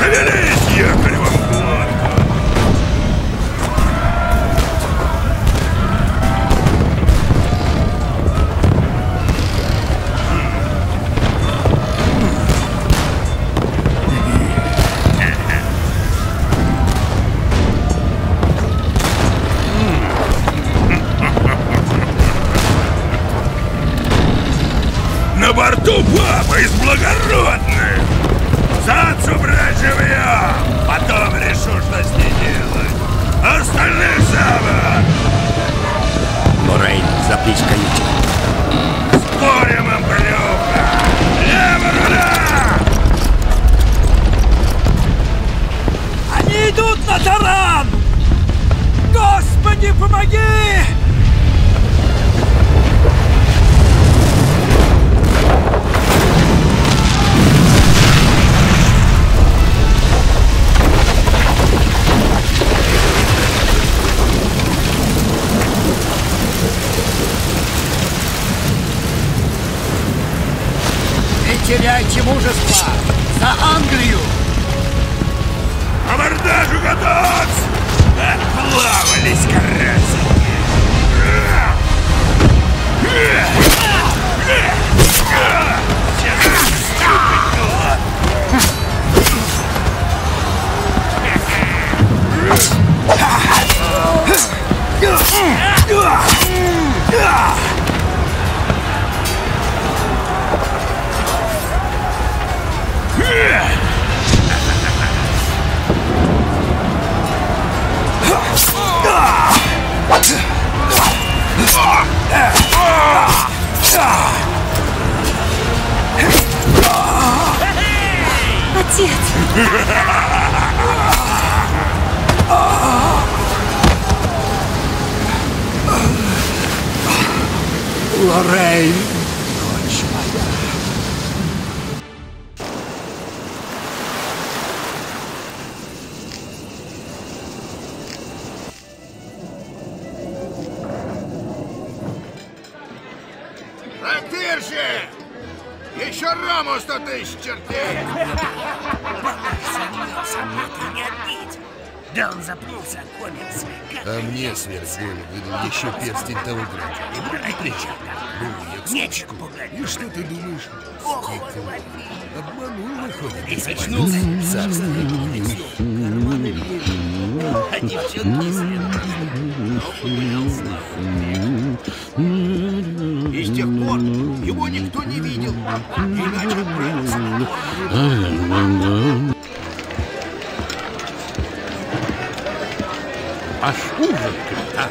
Шевелись, Яковлевым Трактирщик! Еще рому сто тысяч чертей! не отбить. Да он запнулся, комикс. А мне сверхголь выдал еще перстень того града. И плеча. Ну, я Нечего пугать. И что ты думаешь? Ох, Обманул, выходит. И очнулся. Царство. А девчонки И с тех пор его никто не видел. Иначе отправился. Аж ужин, капитан.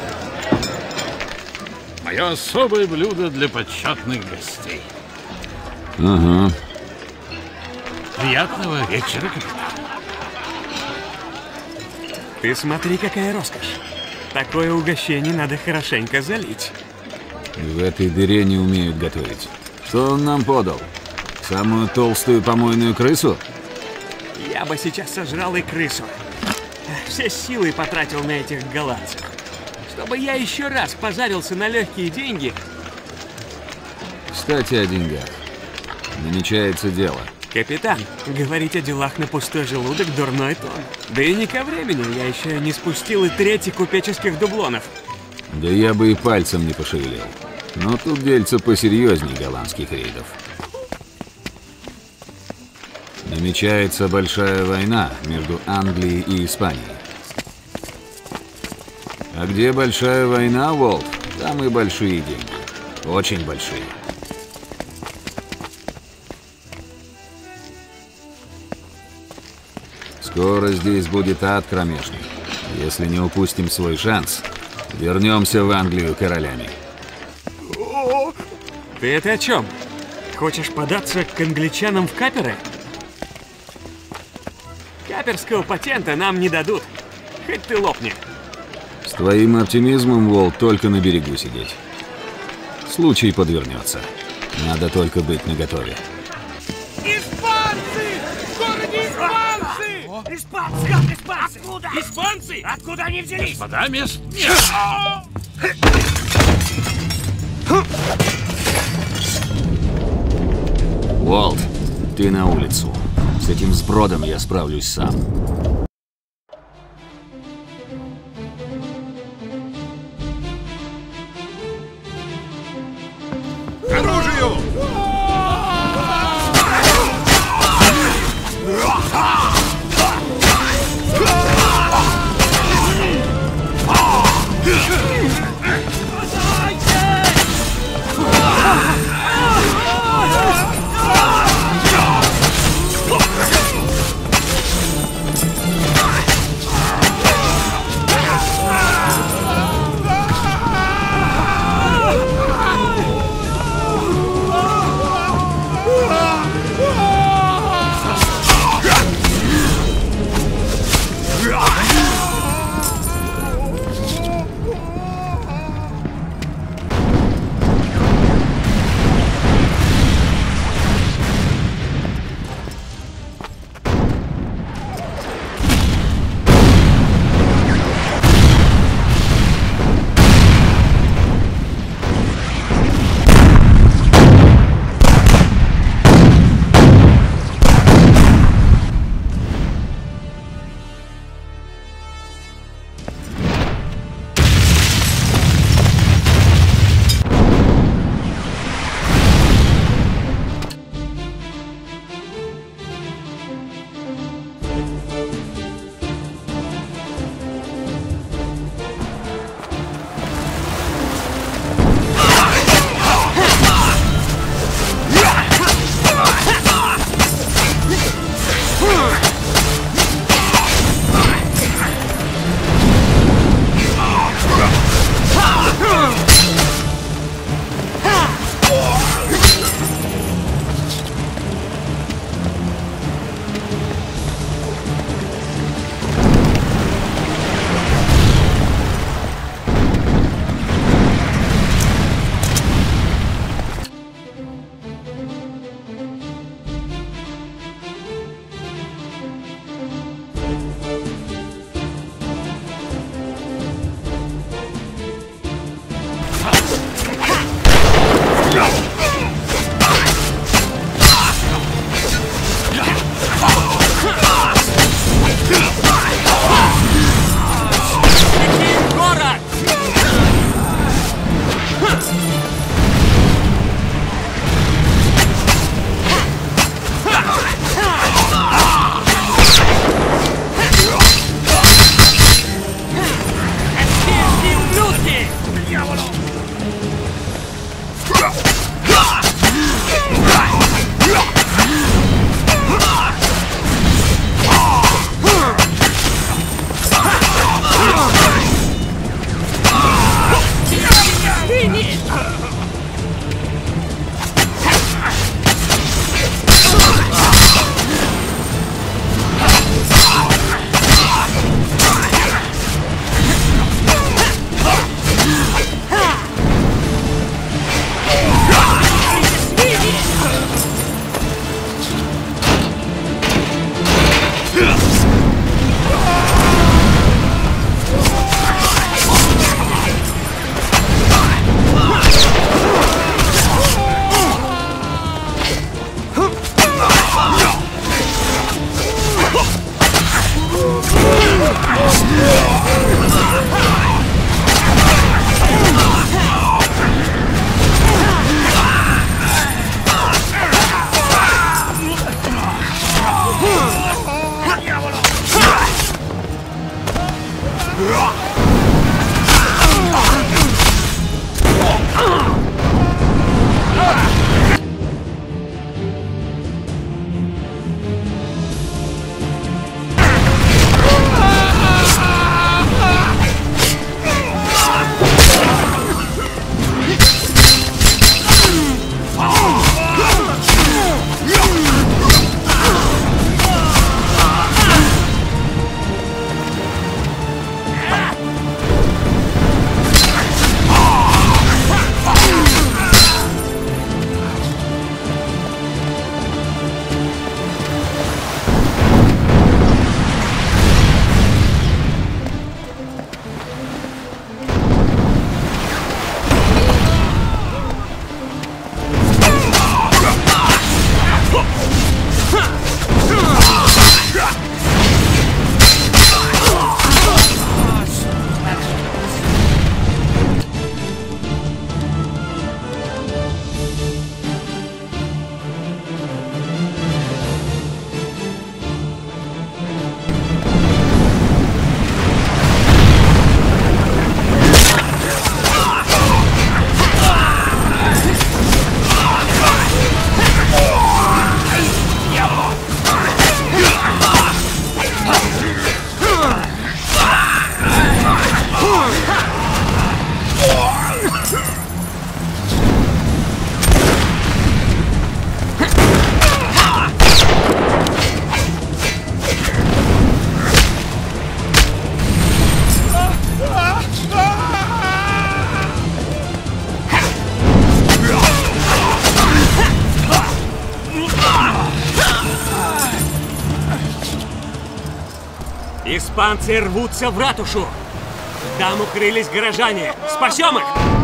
Мое особое блюдо для почетных гостей. Ага. Приятного вечера, капитан. Ты смотри, какая роскошь. Такое угощение надо хорошенько залить. В этой дыре не умеют готовить. Что он нам подал? Самую толстую помойную крысу? Я бы сейчас сожрал и крысу. Все силы потратил на этих голландцев. Чтобы я еще раз позарился на легкие деньги, Кстати, о деньгах. Намечается дело. Капитан, говорить о делах на пустой желудок – дурной тон. Да и не ко времени, я еще не спустил и трети купеческих дублонов. Да я бы и пальцем не пошевелил. Но тут дельце посерьезней голландских рейдов. Намечается большая война между Англией и Испанией. А где большая война, Волт, там и большие деньги. Очень большие. Скоро здесь будет ад кромешный. Если не упустим свой шанс, вернемся в Англию королями. Ты это о чем? Хочешь податься к англичанам в каперы? Каперского патента нам не дадут. Хоть ты лопни. С твоим оптимизмом, Волт, только на берегу сидеть. Случай подвернется. Надо только быть наготове. Испанцы! Испанцы! Как испанцы? Откуда? Испанцы? Откуда они взялись? Вода мест нет. Уолт, ты на улицу. С этим сбродом я справлюсь сам. Испанцы рвутся в ратушу. Там укрылись горожане. Спасем их!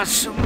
awesome.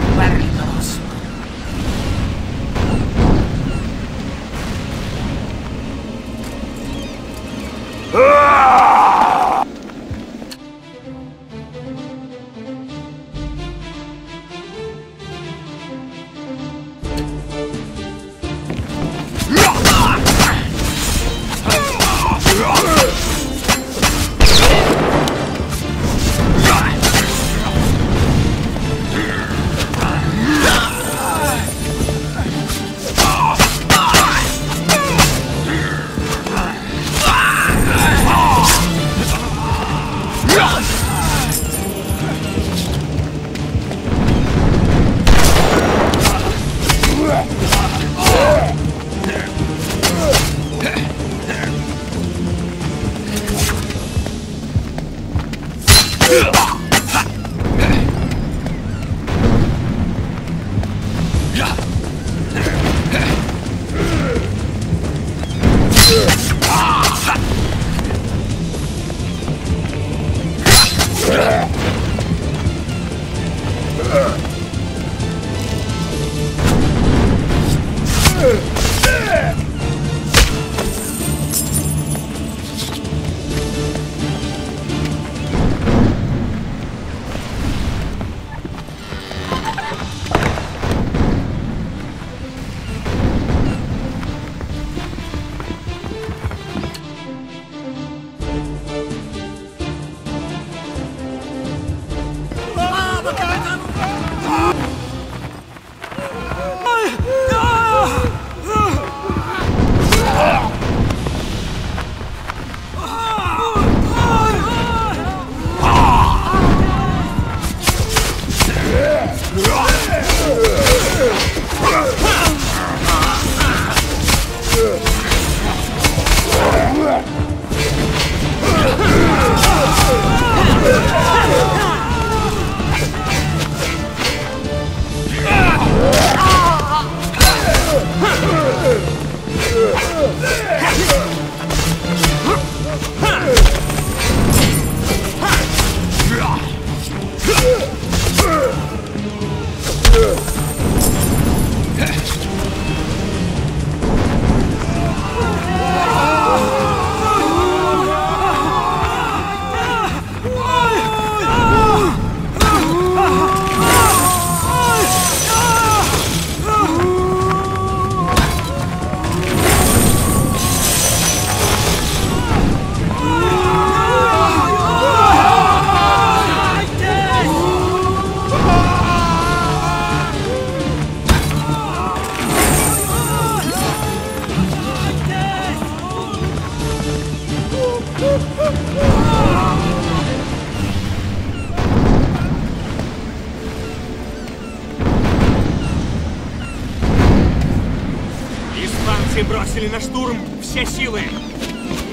Бросили на штурм все силы.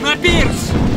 На пирс!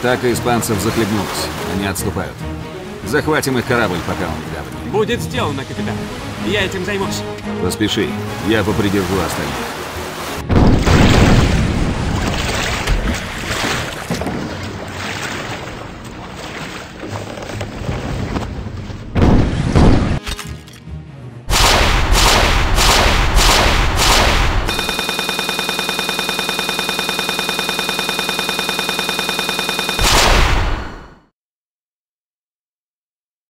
Атака испанцев захлебнулась. Они отступают. Захватим их корабль, пока он гавани. Будет сделано, капитан. Я этим займусь. Поспеши. Я попридержу остальных.